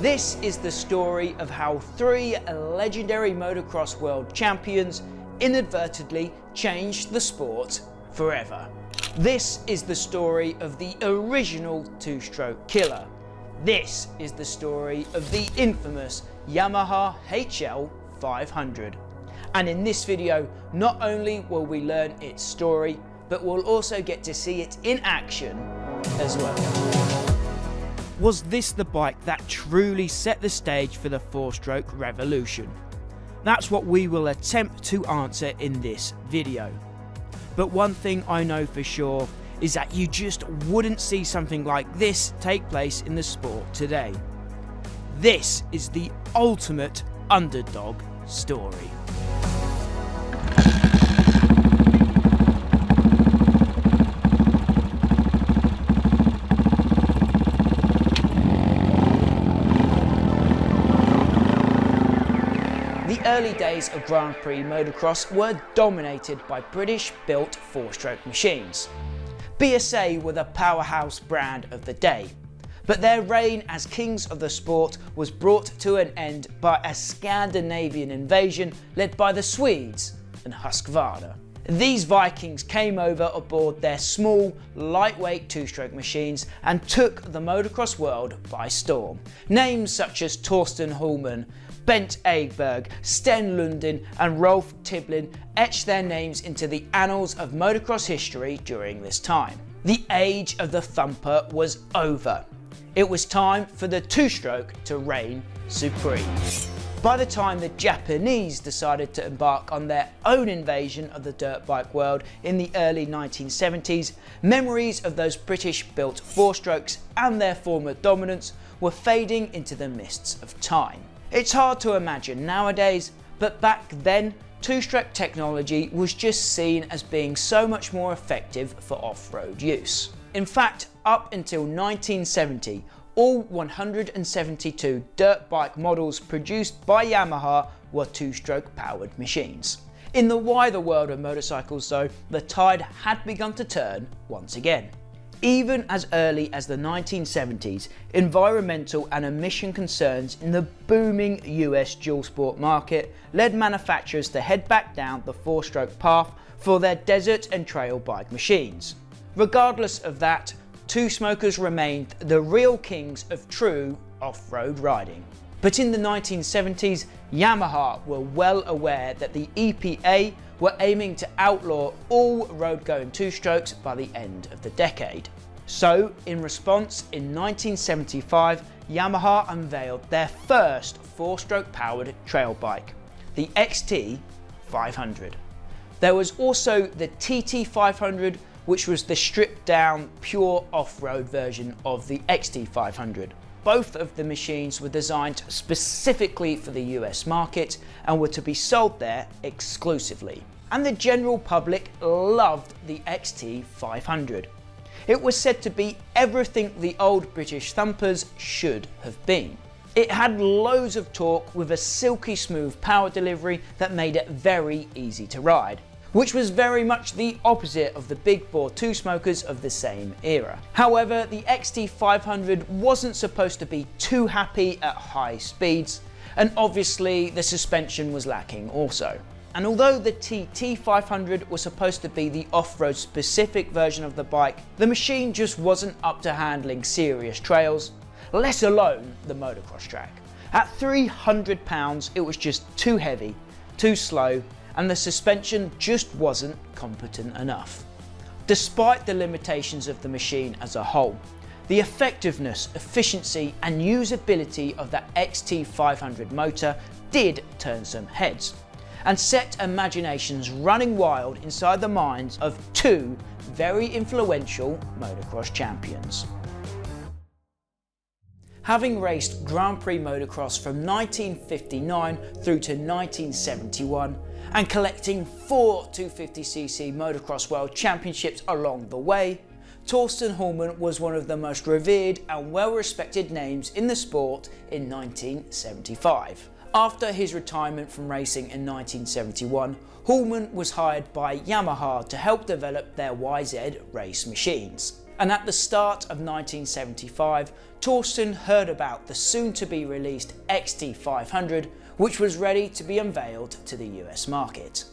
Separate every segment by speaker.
Speaker 1: This is the story of how three legendary motocross world champions inadvertently changed the sport forever. This is the story of the original two-stroke killer. This is the story of the infamous Yamaha HL 500. And in this video, not only will we learn its story, but we'll also get to see it in action as well. Was this the bike that truly set the stage for the four-stroke revolution? That's what we will attempt to answer in this video. But one thing I know for sure is that you just wouldn't see something like this take place in the sport today. This is the ultimate underdog story. Early days of Grand Prix motocross were dominated by British-built four-stroke machines. BSA were the powerhouse brand of the day, but their reign as kings of the sport was brought to an end by a Scandinavian invasion led by the Swedes and Husqvarna. These Vikings came over aboard their small, lightweight two-stroke machines and took the motocross world by storm. Names such as Torsten Hallman, Bengt Aberg, Sten Lundin and Rolf Tibblin etched their names into the annals of motocross history during this time. The age of the thumper was over. It was time for the two-stroke to reign supreme. By the time the Japanese decided to embark on their own invasion of the dirt bike world in the early 1970s, memories of those British built four strokes and their former dominance were fading into the mists of time. It's hard to imagine nowadays, but back then, two-stroke technology was just seen as being so much more effective for off-road use. In fact, up until 1970, all 172 dirt bike models produced by Yamaha were two-stroke powered machines. In the wider world of motorcycles though, the tide had begun to turn once again. Even as early as the 1970s, environmental and emission concerns in the booming US dual sport market led manufacturers to head back down the four-stroke path for their desert and trail bike machines. Regardless of that, two smokers remained the real kings of true off-road riding. But in the 1970s, Yamaha were well aware that the EPA were aiming to outlaw all road-going two-strokes by the end of the decade. So, in response, in 1975, Yamaha unveiled their first four-stroke powered trail bike, the XT 500. There was also the TT 500, which was the stripped down, pure off-road version of the XT 500. Both of the machines were designed specifically for the US market and were to be sold there exclusively. And the general public loved the XT 500. It was said to be everything the old British thumpers should have been. It had loads of torque with a silky smooth power delivery that made it very easy to ride which was very much the opposite of the big bore two smokers of the same era. However, the XT500 wasn't supposed to be too happy at high speeds, and obviously the suspension was lacking also. And although the TT500 was supposed to be the off-road specific version of the bike, the machine just wasn't up to handling serious trails, let alone the motocross track. At 300 pounds, it was just too heavy, too slow, and the suspension just wasn't competent enough. Despite the limitations of the machine as a whole, the effectiveness, efficiency and usability of the XT500 motor did turn some heads and set imaginations running wild inside the minds of two very influential motocross champions. Having raced Grand Prix motocross from 1959 through to 1971, and collecting four 250cc motocross world championships along the way, Torsten Hallman was one of the most revered and well-respected names in the sport in 1975. After his retirement from racing in 1971, Hallman was hired by Yamaha to help develop their YZ race machines. And at the start of 1975, Torsten heard about the soon to be released XT500, which was ready to be unveiled to the US market.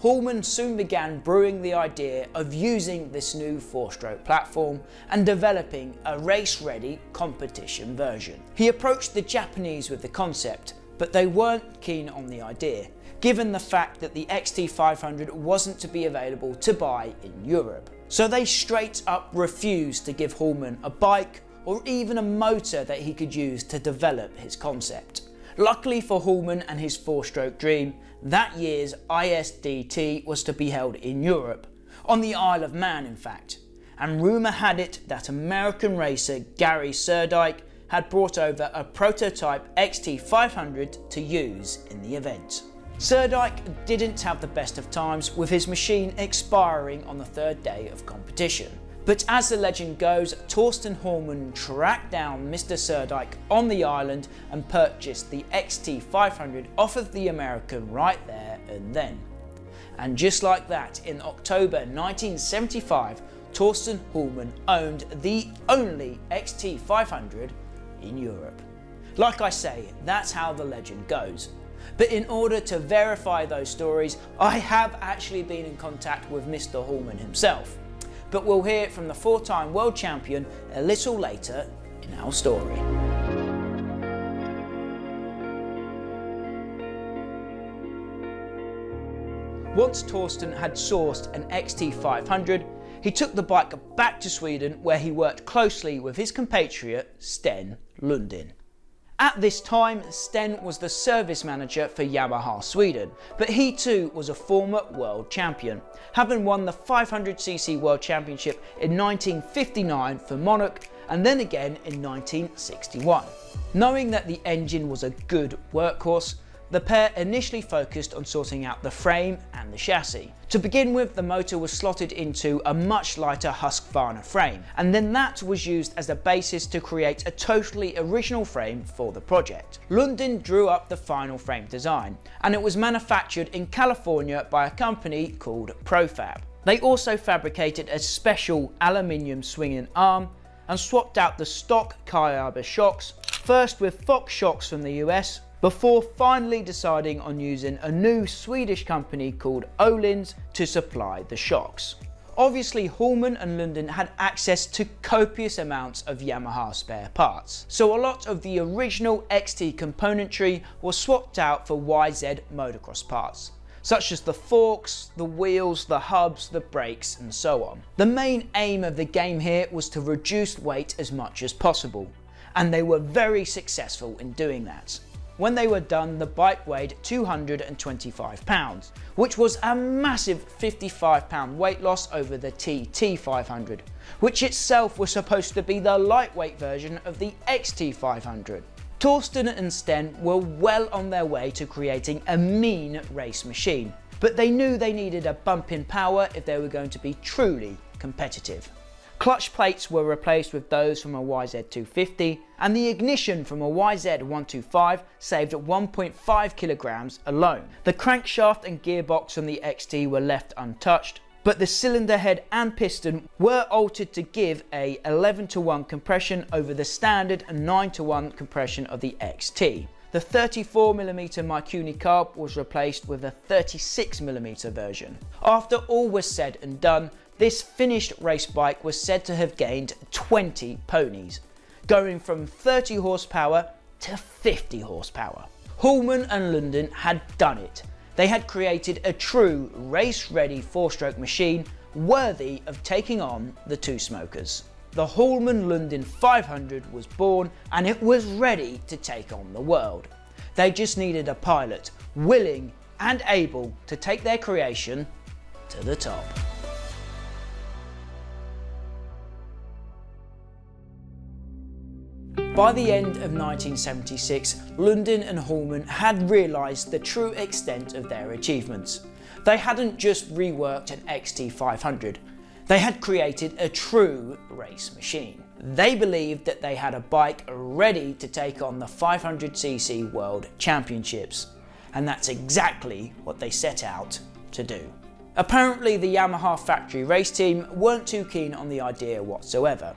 Speaker 1: Hallman soon began brewing the idea of using this new four-stroke platform and developing a race-ready competition version. He approached the Japanese with the concept, but they weren't keen on the idea, given the fact that the XT500 wasn't to be available to buy in Europe. So they straight up refused to give Hallman a bike or even a motor that he could use to develop his concept. Luckily for Hallman and his four-stroke dream, that year's ISDT was to be held in Europe, on the Isle of Man in fact, and rumour had it that American racer Gary Surdyke had brought over a prototype XT500 to use in the event. Surdyke didn't have the best of times with his machine expiring on the third day of competition. But as the legend goes, Torsten Hallman tracked down Mr. Surdyke on the island and purchased the XT500 off of the American right there and then. And just like that, in October 1975, Torsten Hallman owned the only XT500 in Europe. Like I say, that's how the legend goes. But in order to verify those stories, I have actually been in contact with Mr. Hallman himself but we'll hear from the four-time world champion a little later in our story. Once Torsten had sourced an XT500, he took the bike back to Sweden where he worked closely with his compatriot Sten Lundin. At this time, Sten was the service manager for Yamaha Sweden, but he too was a former world champion, having won the 500cc World Championship in 1959 for Monark and then again in 1961. Knowing that the engine was a good workhorse, the pair initially focused on sorting out the frame and the chassis. To begin with, the motor was slotted into a much lighter Husqvarna frame, and then that was used as a basis to create a totally original frame for the project. Lundin drew up the final frame design, and it was manufactured in California by a company called Profab. They also fabricated a special aluminium swinging arm and swapped out the stock Kayaba shocks, first with Fox shocks from the US, before finally deciding on using a new Swedish company called Öhlins to supply the shocks. Obviously Hallman and Lundin had access to copious amounts of Yamaha spare parts, so a lot of the original XT componentry was swapped out for YZ motocross parts such as the forks, the wheels, the hubs, the brakes and so on. The main aim of the game here was to reduce weight as much as possible, and they were very successful in doing that. When they were done, the bike weighed 225 pounds, which was a massive 55 pound weight loss over the TT500, which itself was supposed to be the lightweight version of the XT500. Torsten and Sten were well on their way to creating a mean race machine, but they knew they needed a bump in power if they were going to be truly competitive. Clutch plates were replaced with those from a YZ250 and the ignition from a YZ125 saved 1.5 kilograms alone. The crankshaft and gearbox from the XT were left untouched but the cylinder head and piston were altered to give a 11 to 1 compression over the standard 9 to 1 compression of the XT. The 34mm Mikuni carb was replaced with a 36mm version. After all was said and done, this finished race bike was said to have gained 20 ponies, going from 30 horsepower to 50 horsepower. Hallman and Lundin had done it. They had created a true race-ready four-stroke machine worthy of taking on the two smokers. The Hallman Lundin 500 was born and it was ready to take on the world. They just needed a pilot willing and able to take their creation to the top. By the end of 1976, Lundin and Hallman had realised the true extent of their achievements. They hadn't just reworked an XT500, they had created a true race machine. They believed that they had a bike ready to take on the 500cc World Championships, and that's exactly what they set out to do. Apparently the Yamaha factory race team weren't too keen on the idea whatsoever,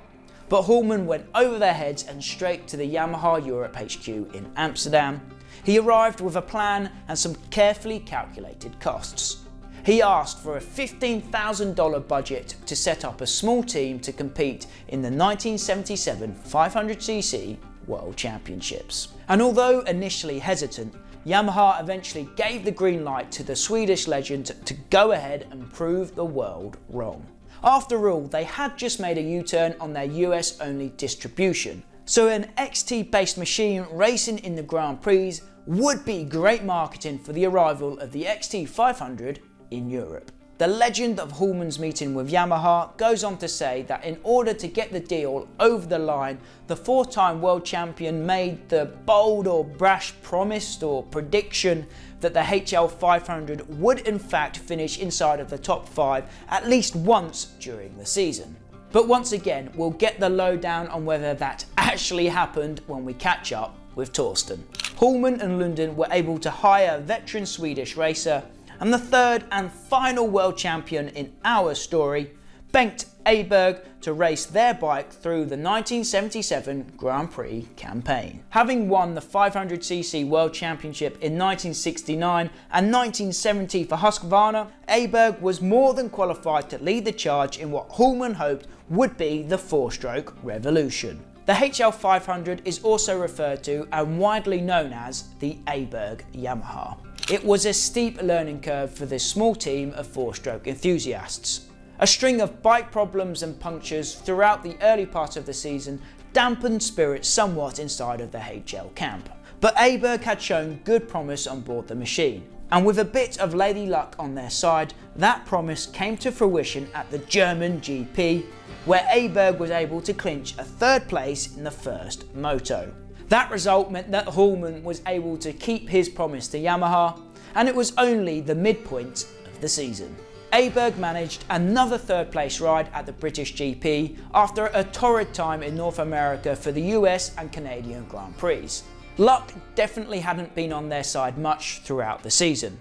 Speaker 1: but Hallman went over their heads and straight to the Yamaha Europe HQ in Amsterdam. He arrived with a plan and some carefully calculated costs. He asked for a $15,000 budget to set up a small team to compete in the 1977 500cc World Championships. And although initially hesitant, Yamaha eventually gave the green light to the Swedish legend to go ahead and prove the world wrong. After all, they had just made a U-turn on their US only distribution, so an XT based machine racing in the Grand Prix would be great marketing for the arrival of the XT500 in Europe. The legend of Hallman's meeting with Yamaha goes on to say that in order to get the deal over the line, the four-time world champion made the bold or brash promise or prediction that the HL500 would in fact finish inside of the top 5 at least once during the season. But once again, we'll get the lowdown on whether that actually happened when we catch up with Torsten. Hulman and Lundin were able to hire veteran Swedish racer and the third and final world champion in our story, Bengt Aberg to race their bike through the 1977 Grand Prix campaign. Having won the 500cc World Championship in 1969 and 1970 for Husqvarna, Aberg was more than qualified to lead the charge in what Hallman hoped would be the four-stroke revolution. The HL500 is also referred to and widely known as the Aberg Yamaha. It was a steep learning curve for this small team of four-stroke enthusiasts. A string of bike problems and punctures throughout the early part of the season dampened spirits somewhat inside of the HL camp. But Aberg had shown good promise on board the machine. And with a bit of lady luck on their side, that promise came to fruition at the German GP, where Aberg was able to clinch a third place in the first moto. That result meant that Hallman was able to keep his promise to Yamaha, and it was only the midpoint of the season. Aberg managed another third place ride at the British GP after a torrid time in North America for the US and Canadian Grand Prix. Luck definitely hadn't been on their side much throughout the season.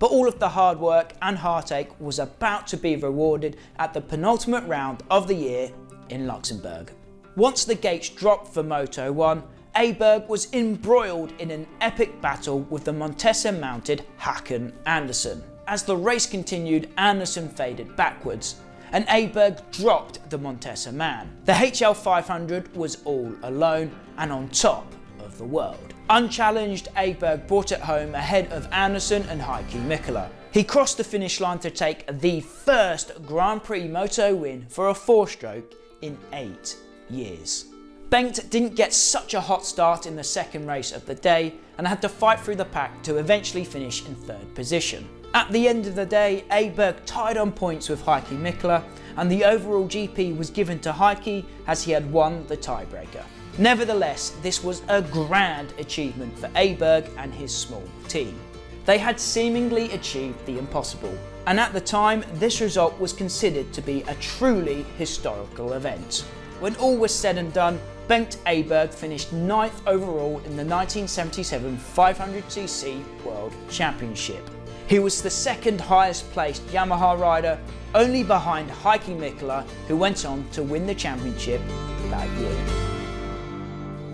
Speaker 1: But all of the hard work and heartache was about to be rewarded at the penultimate round of the year in Luxembourg. Once the gates dropped for Moto 1, Aberg was embroiled in an epic battle with the Montesa mounted Hakan Andersson. As the race continued, Andersson faded backwards, and Aberg dropped the Montesa man. The HL 500 was all alone and on top of the world. Unchallenged, Aberg brought it home ahead of Andersson and Heikki Mikkola. He crossed the finish line to take the first Grand Prix moto win for a four-stroke in eight years. Bengt didn't get such a hot start in the second race of the day and had to fight through the pack to eventually finish in third position. At the end of the day, Aberg tied on points with Heikki Mikkola and the overall GP was given to Heikki as he had won the tiebreaker. Nevertheless, this was a grand achievement for Aberg and his small team. They had seemingly achieved the impossible, and at the time, this result was considered to be a truly historical event. When all was said and done, Bengt Aberg finished ninth overall in the 1977 500cc World Championship. He was the second highest placed Yamaha rider, only behind Heikki Mikkola, who went on to win the championship that year.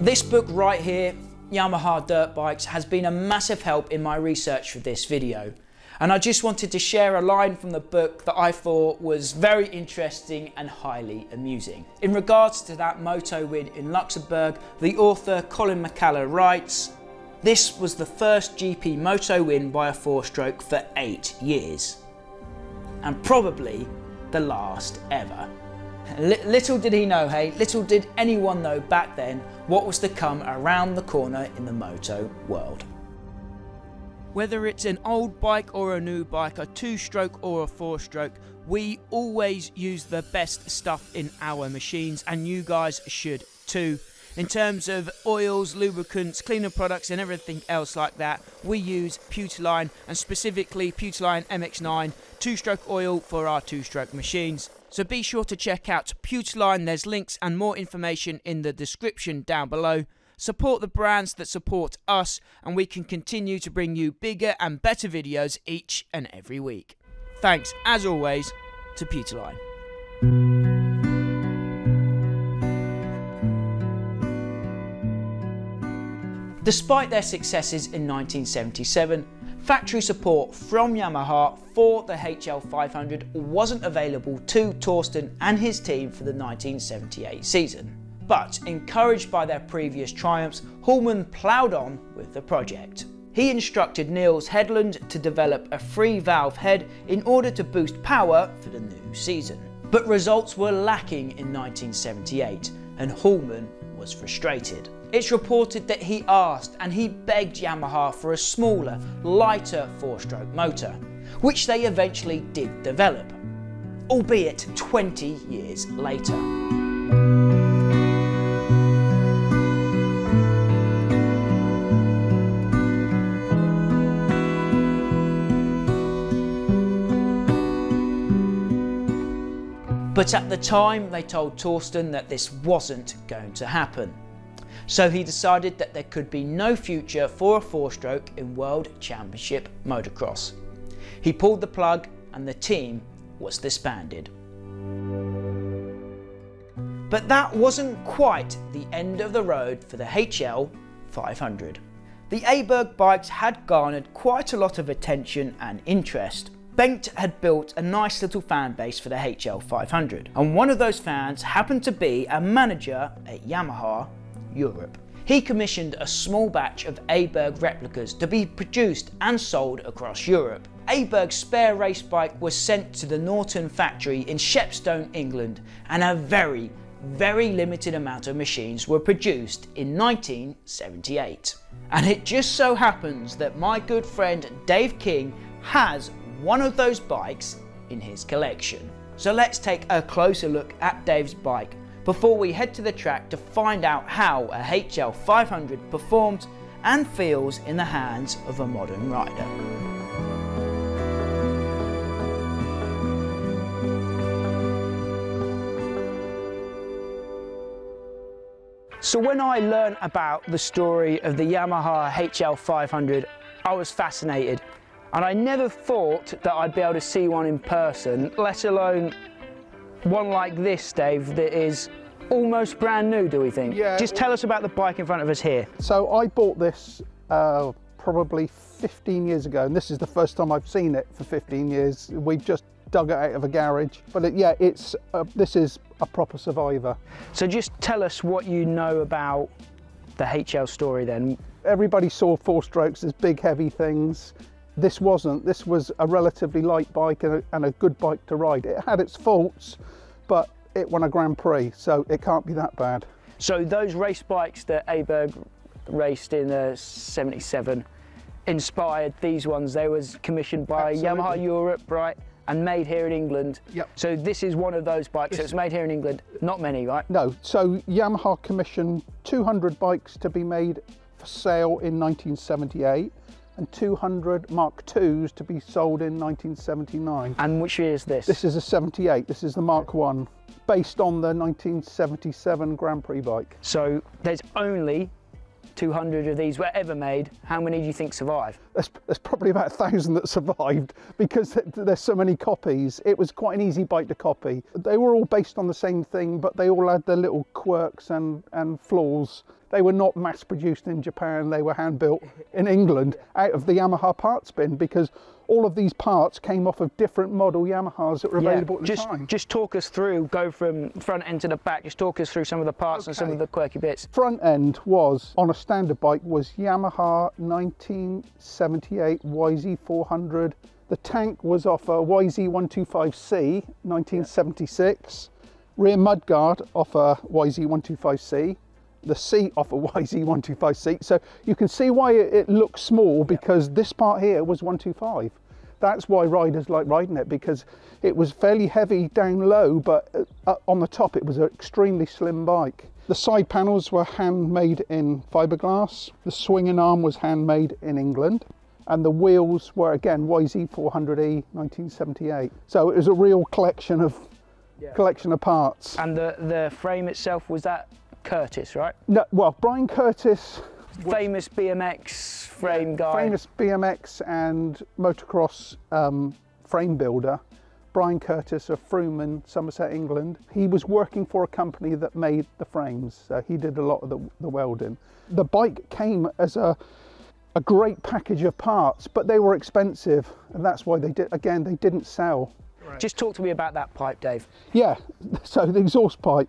Speaker 1: This book right here, Yamaha Dirt Bikes, has been a massive help in my research for this video. And I just wanted to share a line from the book that I thought was very interesting and highly amusing. In regards to that moto win in Luxembourg, the author Colin MacKellar writes, this was the first GP moto win by a four-stroke for eight years. And probably the last ever. Little did he know, hey, little did anyone know back then what was to come around the corner in the moto world. Whether it's an old bike or a new bike, a two stroke or a four stroke, we always use the best stuff in our machines, and you guys should too. In terms of oils, lubricants, cleaner products, and everything else like that, we use Putoline and specifically Putoline MX9 two stroke oil for our two stroke machines. So be sure to check out Putoline, there's links and more information in the description down below. Support the brands that support us, and we can continue to bring you bigger and better videos each and every week. thanks as always to Putoline. Despite their successes in 1977, factory support from Yamaha for the HL500 wasn't available to Torsten and his team for the 1978 season. But encouraged by their previous triumphs, Hallman ploughed on with the project. He instructed Nils Hedlund to develop a free valve head in order to boost power for the new season. But results were lacking in 1978 and Hallman was frustrated. It's reported that he asked and he begged Yamaha for a smaller, lighter four-stroke motor, which they eventually did develop, albeit 20 years later. But at the time, they told Torsten that this wasn't going to happen. So he decided that there could be no future for a four stroke in World Championship motocross. He pulled the plug and the team was disbanded. But that wasn't quite the end of the road for the HL 500. The Aberg bikes had garnered quite a lot of attention and interest. Bengt had built a nice little fan base for the HL 500, and one of those fans happened to be a manager at Yamaha Europe. He commissioned a small batch of Aberg replicas to be produced and sold across Europe. Aberg's spare race bike was sent to the Norton factory in Shenstone, England, and a very, very limited amount of machines were produced in 1978. And it just so happens that my good friend Dave King has one of those bikes in his collection. So let's take a closer look at Dave's bike before we head to the track to find out how a HL 500 performs and feels in the hands of a modern rider. So when I learned about the story of the Yamaha HL 500, I was fascinated and I never thought that I'd be able to see one in person, let alone one like this, Dave, that is almost brand new, do we think?
Speaker 2: Yeah.
Speaker 1: Just tell us about the bike in front of us here.
Speaker 2: So I bought this uh, probably 15 years ago, and this is the first time I've seen it for 15 years. We've just dug it out of a garage, but it, yeah, it's uh, this is a proper survivor.
Speaker 1: So just tell us what you know about the HL story then.
Speaker 2: Everybody saw four strokes as big, heavy things. This wasn't. This was a relatively light bike and a, and a good bike to ride. It had its faults, but it won a Grand Prix, so it can't be that bad.
Speaker 1: So those race bikes that Aberg raced in uh, 77 inspired these ones. They was commissioned by
Speaker 2: Absolutely.
Speaker 1: Yamaha Europe, right? And made here in England.
Speaker 2: Yep.
Speaker 1: So this is one of those bikes that's made here in England. Not many, right?
Speaker 2: No, so Yamaha commissioned 200 bikes to be made for sale in 1978 and 200 Mark IIs to be sold in 1979.
Speaker 1: And which year is this?
Speaker 2: This is a 78, this is the Mark 1, based on the 1977 Grand Prix bike.
Speaker 1: So there's only 200 of these were ever made. How many do you think survive?
Speaker 2: There's, there's probably about a thousand that survived because there's so many copies. It was quite an easy bike to copy. They were all based on the same thing, but they all had their little quirks and, and flaws. They were not mass produced in Japan, they were hand built in England out of the Yamaha parts bin because all of these parts came off of different model Yamahas that were available at the
Speaker 1: just
Speaker 2: time.
Speaker 1: just talk us through. Go from front end to the back. Just talk us through some of the parts and some of the quirky bits.
Speaker 2: front end was on a standard bike was Yamaha 1978 YZ400. The tank was off a YZ125C 1976. Rear mudguard off a YZ125C. The seat off a YZ125 seat. So you can see why it, it looks small because this part here was 125. That's why riders like riding it because it was fairly heavy down low, but uh, on the top it was an extremely slim bike. The side panels were handmade in fiberglass. The swinging arm was handmade in England. And the wheels were again YZ400E 1978. So it was a real collection of collection of parts.
Speaker 1: And the the frame itself was that Curtis, right?
Speaker 2: No, well, Brian Curtis,
Speaker 1: Famous BMX frame guy.
Speaker 2: famous BMX and motocross um, frame builder, Brian Curtis of Frome in Somerset, England. He was working for a company that made the frames. So he did a lot of the, the welding. The bike came as a a great package of parts, but they were expensive, and that's why they did. Again, they didn't sell.
Speaker 1: Just talk to me about that pipe, Dave.
Speaker 2: Yeah, so the exhaust pipe,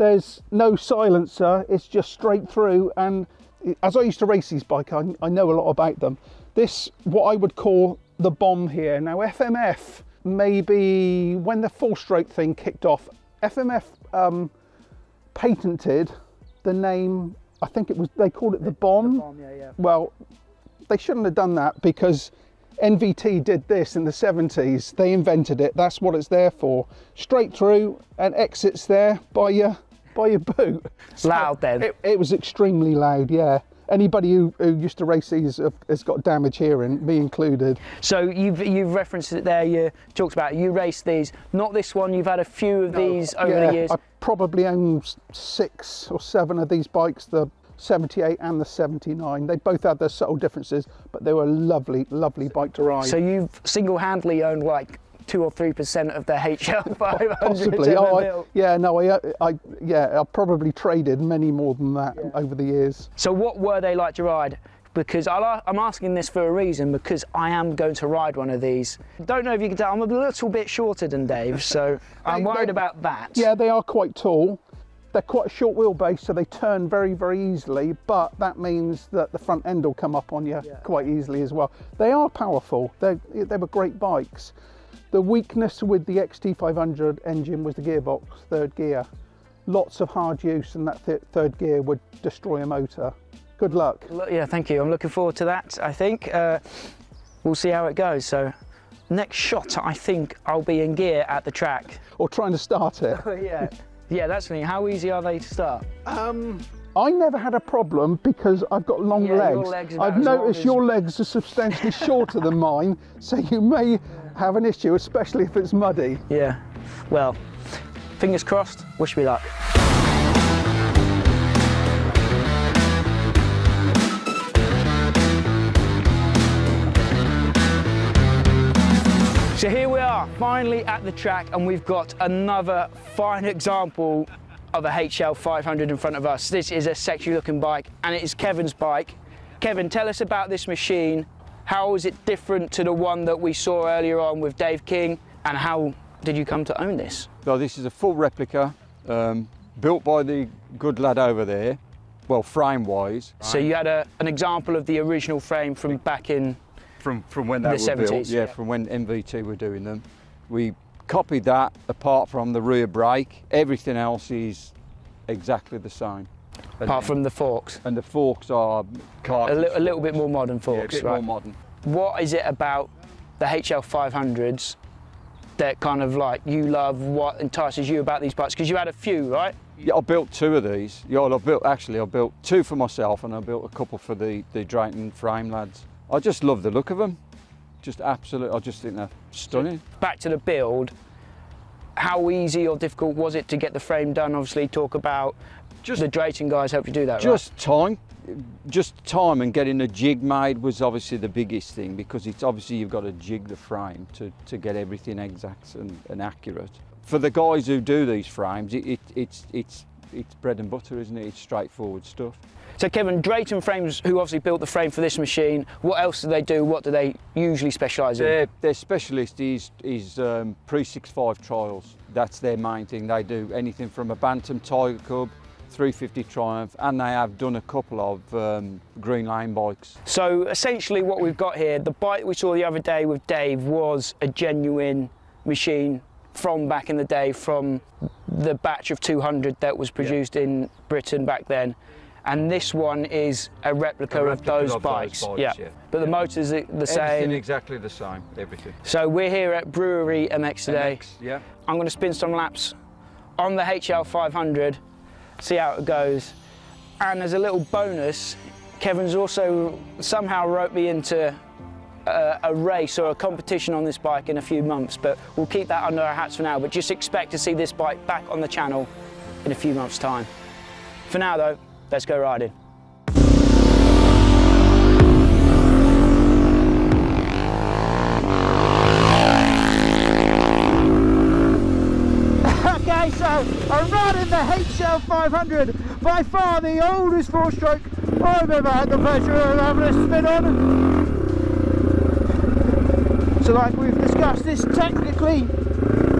Speaker 2: there's no silencer, it's just straight through. And as I used to race these bikes, I, I know a lot about them. This, what I would call the bomb here. Now, FMF, maybe when the four stroke thing kicked off, FMF um, patented the name, I think it was, they called it the bomb.
Speaker 1: The Bomb, yeah, yeah.
Speaker 2: Well, they shouldn't have done that because NVT did this in the 70s. They invented it. That's what it's there for. Straight through and exits there by your by your boot.
Speaker 1: Loud then.
Speaker 2: It, it was extremely loud. Yeah. Anybody who, who used to race these have, has got damage hearing, me included.
Speaker 1: So you've you've referenced it there. You talked about it. you raced these. Not this one. You've had a few of these over
Speaker 2: yeah,
Speaker 1: the years.
Speaker 2: I probably own six or seven of these bikes. The 78 and the 79. They both had their subtle differences, but they were lovely, lovely bike to ride.
Speaker 1: So you've single-handedly owned like two or three percent of the HL 500
Speaker 2: Possibly. Oh, I, yeah, no, I, I, yeah, I probably traded many more than that over the years.
Speaker 1: So what were they like to ride? Because I'll, I'm asking this for a reason because I am going to ride one of these. Don't know if you can tell, I'm a little bit shorter than Dave, so I'm
Speaker 2: They-
Speaker 1: worried about that.
Speaker 2: Yeah, they are quite tall. They're quite a short wheelbase, so they turn very, very easily, but that means that the front end will come up on you quite easily as well. They are powerful. They they were great bikes. The weakness with the XT500 engine was the gearbox, third gear. Lots of hard use, and that th- third gear would destroy a motor. Good luck.
Speaker 1: Yeah, thank you. I'm looking forward to that. I think uh, we'll see how it goes. So next shot, I think I'll be in gear at the track.
Speaker 2: Or trying to start it.
Speaker 1: yeah. Yeah, that's the thing. How easy are they to start?
Speaker 2: Um, I never had a problem because I've got long
Speaker 1: Yeah, your
Speaker 2: legs.
Speaker 1: legs
Speaker 2: I've
Speaker 1: as long
Speaker 2: noticed your legs are substantially shorter than mine, so you may have an issue, especially if it's muddy.
Speaker 1: Yeah. Well, fingers crossed. Wish me luck. So here we are, finally at the track, and we've got another fine example of a HL 500 in front of us. This is a sexy looking bike, and it is Kevin's bike. Kevin, tell us about this machine. How is it different to the one that we saw earlier on with Dave King, and how did you come to own this?
Speaker 3: So this is a full replica um, built by the good lad over there. Well, frame wise,
Speaker 1: So you had a, an example of the original frame from back in.
Speaker 3: from from when they
Speaker 1: The
Speaker 3: were built.
Speaker 1: 70s,
Speaker 3: Yeah,
Speaker 1: yeah.
Speaker 3: from when NVT were doing them. We copied that apart from the rear brake. Everything else is exactly the same.
Speaker 1: Apart from the forks,
Speaker 3: and the forks are
Speaker 1: a, li- a little bit more modern
Speaker 3: yeah, a
Speaker 1: forks,
Speaker 3: bit
Speaker 1: right?
Speaker 3: more modern.
Speaker 1: What is it about the HL 500s that kind of like you love? What entices you about these bikes? Because you had a few, right?
Speaker 3: Yeah, I built two of these. Yeah, I built actually I built two for myself and I built a couple for the the Drayton frame lads. I just love the look of them. Just absolute. I just think they're stunning.
Speaker 1: Back to the build. How easy or difficult was it to get the frame done? Obviously, talk about
Speaker 3: Just
Speaker 1: the Drayton guys helped you do that, right?
Speaker 3: Just time, just time and getting the jig made was obviously the biggest thing because it's obviously you've got to jig the frame to, to get everything exact and, and accurate. For the guys who do these frames, it, it, it's it's it's bread and butter, isn't it? It's straightforward stuff.
Speaker 1: So Kevin, Drayton Frames, who obviously built the frame for this machine, what else do they do? What do they usually specialise in?
Speaker 3: Their, their specialist is is um, pre 65 trials. That's their main thing. They do anything from a Bantam Tiger Cub, 350 Triumph, and they have done a couple of um, Green Lane bikes.
Speaker 1: So essentially what we've got here, the bike we saw the other day with Dave was a genuine machine from back in the day, from the batch of 200 that was produced in Britain back then. And this one is a replica,
Speaker 3: A
Speaker 1: of, those,
Speaker 3: of those
Speaker 1: bikes.
Speaker 3: bikes,
Speaker 1: yeah.
Speaker 3: yeah.
Speaker 1: But the motors are the same.
Speaker 3: Everything exactly the same. Everything.
Speaker 1: So we're here at Brewery MX today.
Speaker 3: MX, yeah.
Speaker 1: I'm going to spin some laps on the HL 500, see how it goes. And as a little bonus, Kevin's also somehow wrote me into a, a race or a competition on this bike in a few months, but we'll keep that under our hats for now. But just expect to see this bike back on the channel in a few months' time. For now, though, Let's go riding.
Speaker 4: okay, so I'm riding the HL500, by far the oldest four-stroke I've ever had the pleasure of having a spin on. So like we've discussed, this technically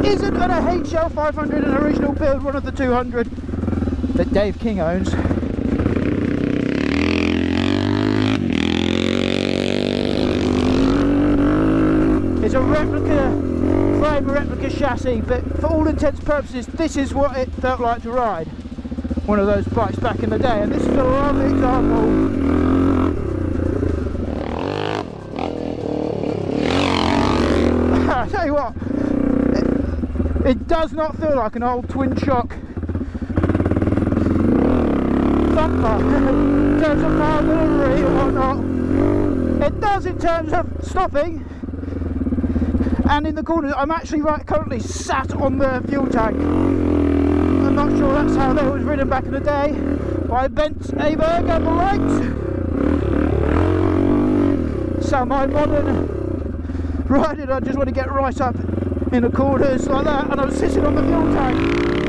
Speaker 4: isn't an HL500 an original build, one of the 200 that Dave King owns. It's a replica frame, replica chassis, but for all intents and purposes, this is what it felt like to ride. One of those bikes back in the day, and this is a lovely example. I tell you what, it, it, does not feel like an old twin shock. In terms of power delivery or whatnot. It does in terms of stopping and in the corners. I'm actually right currently sat on the fuel tank. I'm not sure that's how that was ridden back in the day by Bengt Aberg and the lights. So my modern riding, I just want to get right up in the corners like that, and I'm sitting on the fuel tank.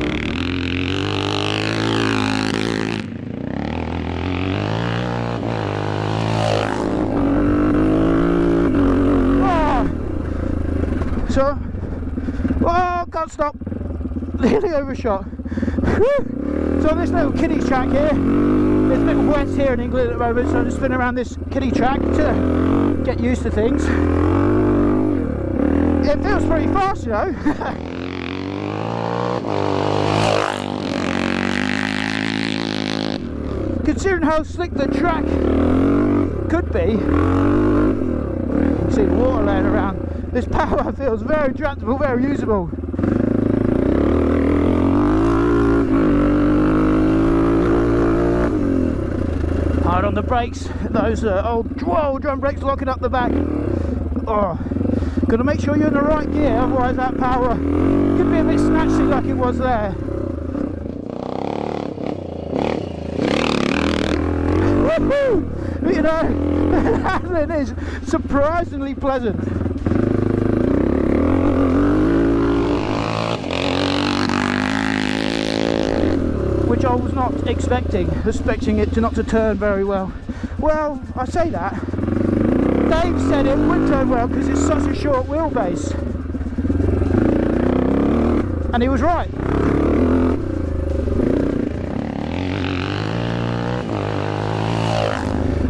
Speaker 4: Can't stop. Nearly overshot. so this little kiddie track here, it's a bit wet here in England at the moment, so I'm just spinning around this kiddie track to get used to things it feels pretty fast, you know. Considering how slick the track could be, see the water laying around, this power feels very tractable, very usable. On the brakes, those uh, old drum brakes locking up the back. Oh, Got to make sure you're in the right gear, otherwise that power could be a bit snatchy like it was there. Woohoo! You know, handling is surprisingly pleasant. I was not expecting, expecting it to not to turn very well. Well, I say that, Dave said it would turn well because it's such a short wheelbase. And he was right.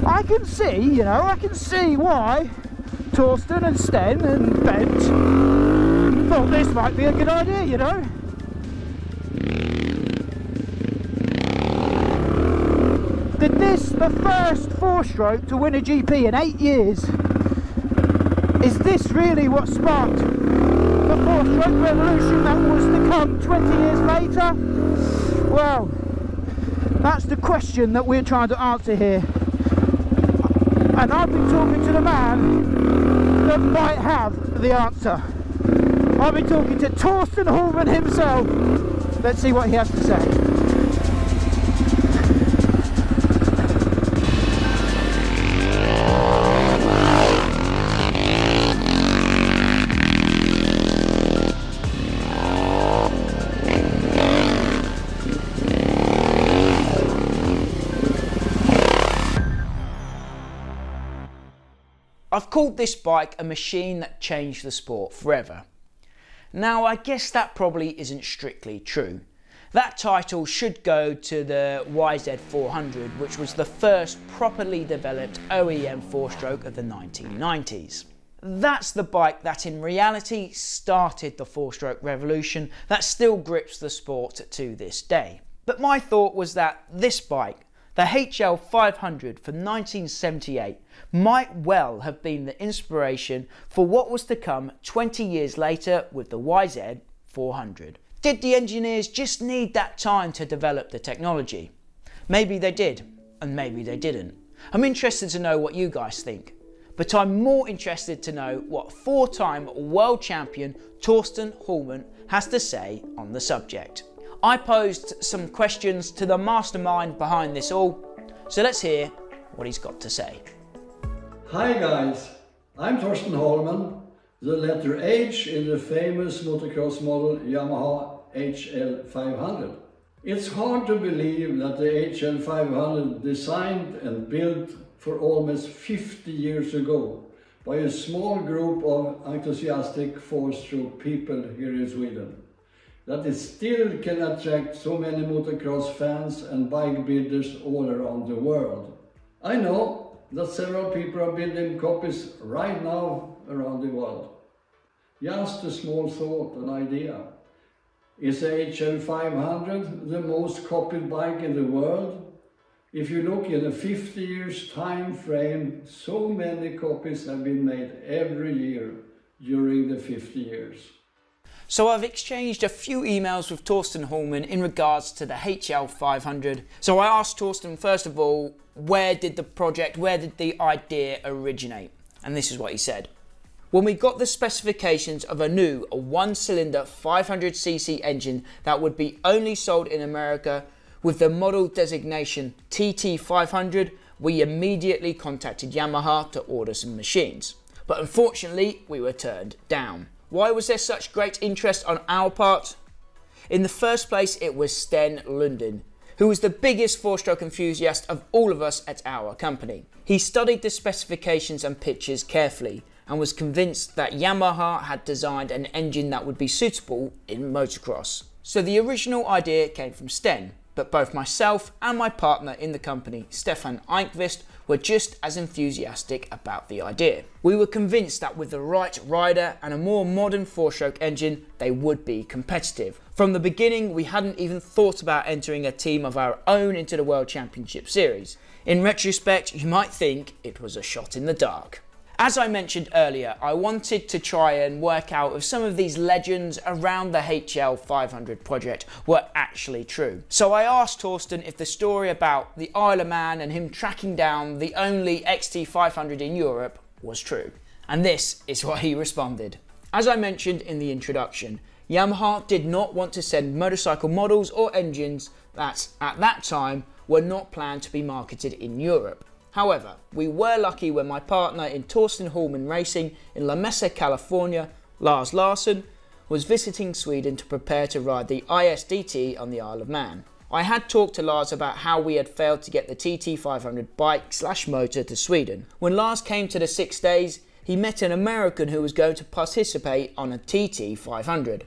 Speaker 4: I can see, you know, I can see why Torsten and Sten and Bengt thought this might be a good idea, you know. The first four-stroke to win a GP in eight years? Is this really what sparked the four-stroke revolution that was to come 20 years later? Well, that's the question that we're trying to answer here. And I've been talking to the man that might have the answer. I've been talking to Torsten Hallman himself. Let's see what he has to say.
Speaker 1: Called this bike a machine that changed the sport forever. Now, I guess that probably isn't strictly true. That title should go to the YZ400, which was the first properly developed OEM four stroke of the 1990s. That's the bike that in reality started the four stroke revolution that still grips the sport to this day. But my thought was that this bike, the HL 500 from 1978 might well have been the inspiration for what was to come 20 years later with the YZ 400. Did the engineers just need that time to develop the technology? Maybe they did, and maybe they didn't. I'm interested to know what you guys think, but I'm more interested to know what four time world champion Torsten Hallman has to say on the subject. I posed some questions to the mastermind behind this all, so let's hear what he's got to say.
Speaker 5: Hi guys, I'm Torsten Hallman. the letter H in the famous motocross model Yamaha HL500. It's hard to believe that the HL500 designed and built for almost 50 years ago by a small group of enthusiastic four-stroke people here in Sweden. That it still can attract so many motocross fans and bike builders all around the world. I know that several people are building copies right now around the world. Just a small thought, an idea. Is the HL500 the most copied bike in the world? If you look in a 50 years time frame, so many copies have been made every year during the 50 years.
Speaker 1: So I've exchanged a few emails with Torsten Hallman in regards to the HL500. So I asked Torsten first of all, where did the project, where did the idea originate? And this is what he said. When we got the specifications of a new a one cylinder 500cc engine that would be only sold in America with the model designation TT500, we immediately contacted Yamaha to order some machines. But unfortunately, we were turned down. Why was there such great interest on our part? In the first place, it was Sten Lundin, who was the biggest four-stroke enthusiast of all of us at our company. He studied the specifications and pictures carefully and was convinced that Yamaha had designed an engine that would be suitable in motocross. So the original idea came from Sten, but both myself and my partner in the company, Stefan Einkvist, were just as enthusiastic about the idea. We were convinced that with the right rider and a more modern four-stroke engine, they would be competitive. From the beginning, we hadn't even thought about entering a team of our own into the World Championship Series. In retrospect, you might think it was a shot in the dark. As I mentioned earlier, I wanted to try and work out if some of these legends around the HL 500 project were actually true. So I asked Torsten if the story about the Isle of Man and him tracking down the only XT500 in Europe was true. And this is what he responded. As I mentioned in the introduction, Yamaha did not want to send motorcycle models or engines that, at that time, were not planned to be marketed in Europe. However, we were lucky when my partner in Torsten Hallman Racing in La Mesa, California, Lars Larsson, was visiting Sweden to prepare to ride the ISDT on the Isle of Man. I had talked to Lars about how we had failed to get the TT500 bike slash motor to Sweden. When Lars came to the six days, he met an American who was going to participate on a TT500.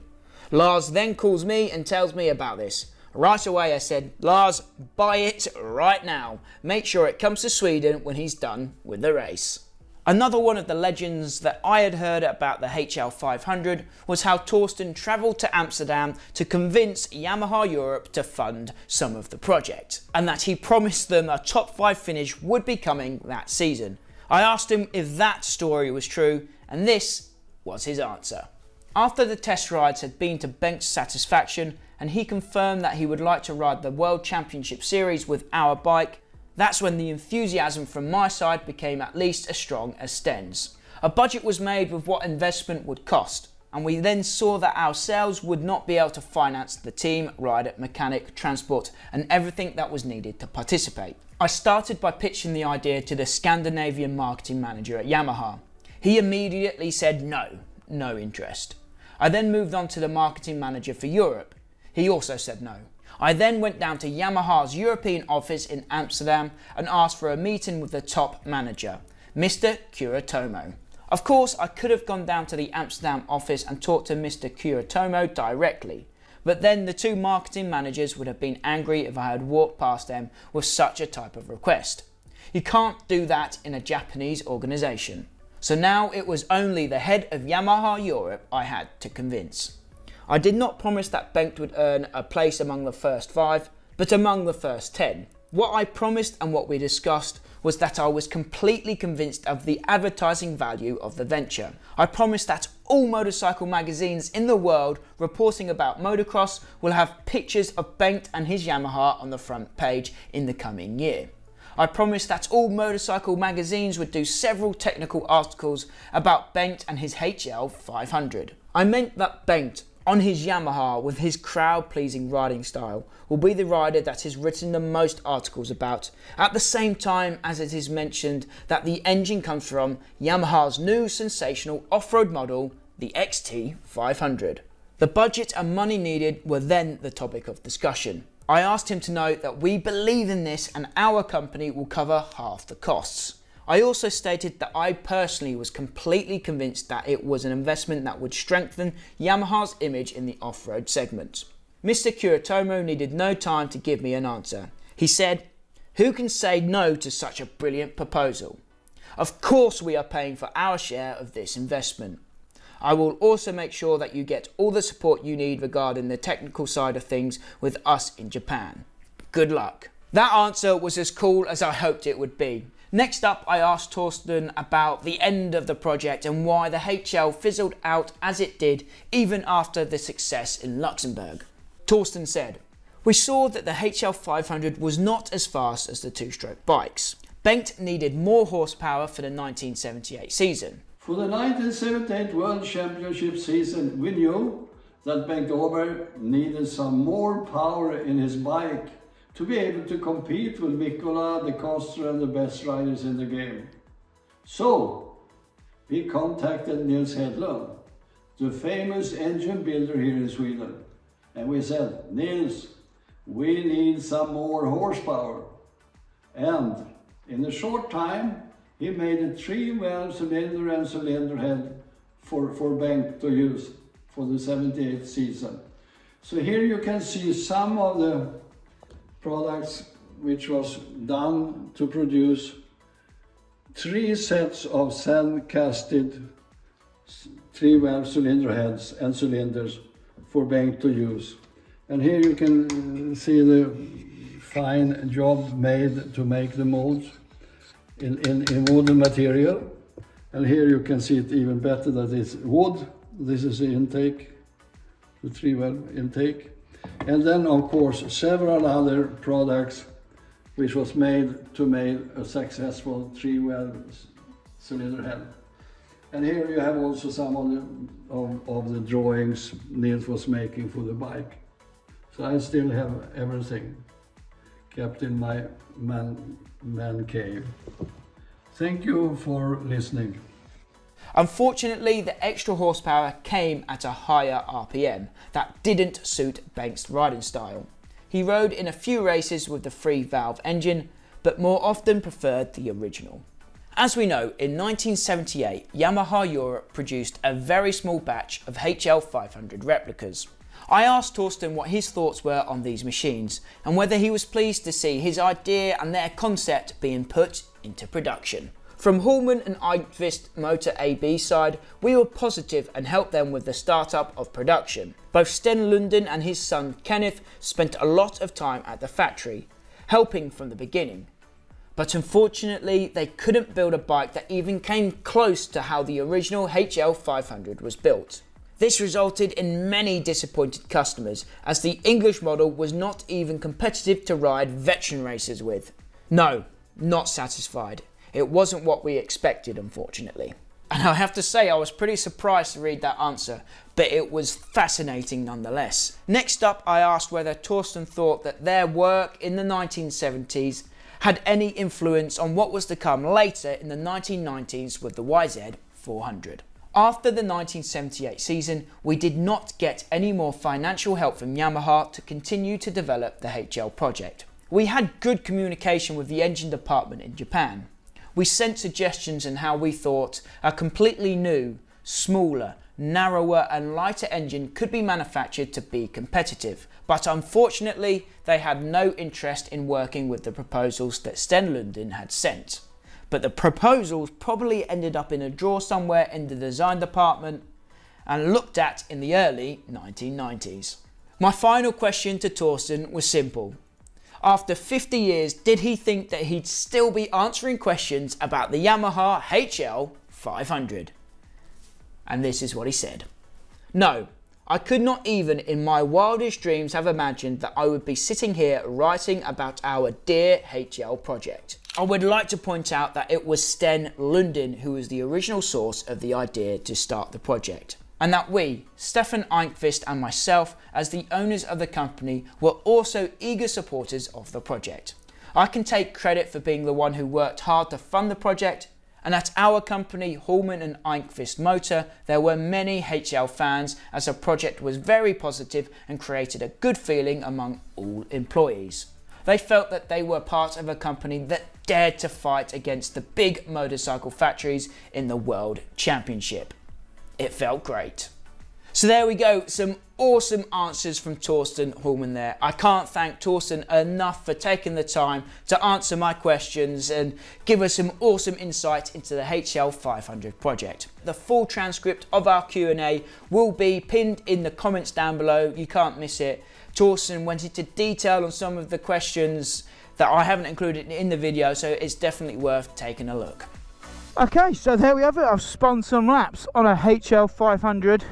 Speaker 1: Lars then calls me and tells me about this. Right away, I said, Lars, buy it right now. Make sure it comes to Sweden when he's done with the race. Another one of the legends that I had heard about the HL500 was how Torsten travelled to Amsterdam to convince Yamaha Europe to fund some of the project, and that he promised them a top 5 finish would be coming that season. I asked him if that story was true, and this was his answer. After the test rides had been to Bengt's satisfaction, and he confirmed that he would like to ride the World Championship Series with our bike, that's when the enthusiasm from my side became at least as strong as Sten's. A budget was made with what investment would cost, and we then saw that ourselves would not be able to finance the team, rider, mechanic, transport, and everything that was needed to participate. I started by pitching the idea to the Scandinavian marketing manager at Yamaha. He immediately said no, no interest. I then moved on to the marketing manager for Europe. He also said no. I then went down to Yamaha's European office in Amsterdam and asked for a meeting with the top manager, Mr. Kuratomo. Of course, I could have gone down to the Amsterdam office and talked to Mr. Kuratomo directly, but then the two marketing managers would have been angry if I had walked past them with such a type of request. You can't do that in a Japanese organisation. So now it was only the head of Yamaha Europe I had to convince. I did not promise that Bengt would earn a place among the first five, but among the first ten. What I promised and what we discussed was that I was completely convinced of the advertising value of the venture. I promised that all motorcycle magazines in the world reporting about motocross will have pictures of Bengt and his Yamaha on the front page in the coming year. I promised that all motorcycle magazines would do several technical articles about Bengt and his HL 500. I meant that Bengt on his Yamaha with his crowd pleasing riding style will be the rider that has written the most articles about, at the same time as it is mentioned that the engine comes from Yamaha's new sensational off road model, the XT500. The budget and money needed were then the topic of discussion. I asked him to note that we believe in this and our company will cover half the costs. I also stated that I personally was completely convinced that it was an investment that would strengthen Yamaha's image in the off road segment. Mr. Kuritomo needed no time to give me an answer. He said, Who can say no to such a brilliant proposal? Of course, we are paying for our share of this investment. I will also make sure that you get all the support you need regarding the technical side of things with us in Japan. Good luck. That answer was as cool as I hoped it would be. Next up, I asked Torsten about the end of the project and why the HL fizzled out as it did even after the success in Luxembourg. Torsten said, We saw that the HL 500 was not as fast as the two stroke bikes. Bengt needed more horsepower for the 1978 season.
Speaker 5: For the 1978 World Championship season, we knew that Bengt Aberg needed some more power in his bike to be able to compete with Mikkola, De Coster and the best riders in the game. So, we contacted Nils Hedlund, the famous engine builder here in Sweden, and we said, Nils, we need some more horsepower. And in a short time, he made a three-valve cylinder and cylinder head for, for Bengt to use for the 78th season. So here you can see some of the products which was done to produce three sets of sand-casted three-valve cylinder heads and cylinders for Bengt to use. And here you can uh, see the fine job made to make the molds in, in, in wooden material. And here you can see it even better that it's wood. This is the intake, the three-valve intake. And then of course several other products which was made to make a successful three-valve cylinder head. And here you have also some of the, of, of the drawings Nils was making for the bike. So I still have everything kept in my man, man cave. Thank you for listening.
Speaker 1: Unfortunately, the extra horsepower came at a higher RPM that didn't suit Bengt's riding style. He rode in a few races with the three valve engine, but more often preferred the original. As we know, in 1978, Yamaha Europe produced a very small batch of HL500 replicas. I asked Torsten what his thoughts were on these machines and whether he was pleased to see his idea and their concept being put into production. From Hallman and Eichvist Motor AB side, we were positive and helped them with the startup of production. Both Sten Lundin and his son Kenneth spent a lot of time at the factory, helping from the beginning. But unfortunately, they couldn't build a bike that even came close to how the original HL500 was built. This resulted in many disappointed customers, as the English model was not even competitive to ride veteran races with. No, not satisfied. It wasn't what we expected, unfortunately. And I have to say, I was pretty surprised to read that answer, but it was fascinating nonetheless. Next up, I asked whether Torsten thought that their work in the 1970s had any influence on what was to come later in the 1990s with the YZ 400. After the 1978 season, we did not get any more financial help from Yamaha to continue to develop the HL project. We had good communication with the engine department in Japan. We sent suggestions on how we thought a completely new, smaller, narrower and lighter engine could be manufactured to be competitive, but unfortunately they had no interest in working with the proposals that Sten Lundin had sent but the proposals probably ended up in a drawer somewhere in the design department and looked at in the early 1990s. My final question to Torsten was simple. After 50 years, did he think that he'd still be answering questions about the Yamaha HL 500? And this is what he said. No, I could not even in my wildest dreams have imagined that I would be sitting here writing about our dear HL project. I would like to point out that it was Sten Lundin who was the original source of the idea to start the project. And that we, Stefan Einkvist and myself, as the owners of the company, were also eager supporters of the project. I can take credit for being the one who worked hard to fund the project, and at our company Hallman and Einkvist Motor there were many HL fans as the project was very positive and created a good feeling among all employees. They felt that they were part of a company that dared to fight against the big motorcycle factories in the World Championship. It felt great. So there we go, some awesome answers from Torsten Hallman there. I can't thank Torsten enough for taking the time to answer my questions and give us some awesome insight into the HL 500 project. The full transcript of our Q&A will be pinned in the comments down below, you can't miss it. Torsten went into detail on some of the questions that I haven't included in the video, so it's definitely worth taking a look.
Speaker 4: Okay, so there we have it. I've spun some laps on a HL 500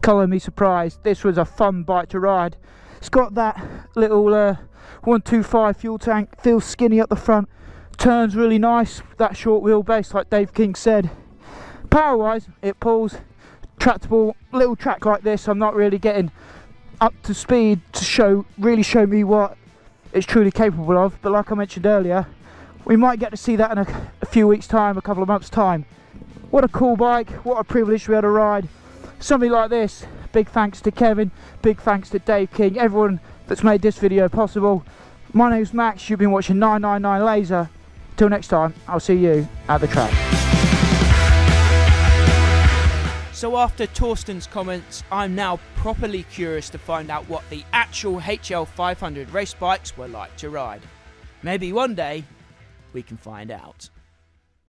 Speaker 4: colour me surprised. This was a fun bike to ride. It's got that little uh, 125 fuel tank, feels skinny at the front, turns really nice, that short wheelbase like Dave King said. Power wise, it pulls, tractable, little track like this, I'm not really getting up to speed to show, really show me what it's truly capable of, but like I mentioned earlier, we might get to see that in a, a few weeks time, a couple of months time. What a cool bike, what a privilege to be able to ride something like this big thanks to Kevin big thanks to Dave King everyone that's made this video possible my name's Max you've been watching 999 Lazer till next time I'll see you at the track
Speaker 1: So after Torsten's comments, I'm now properly curious to find out what the actual HL 500 race bikes were like to ride. Maybe one day we can find out.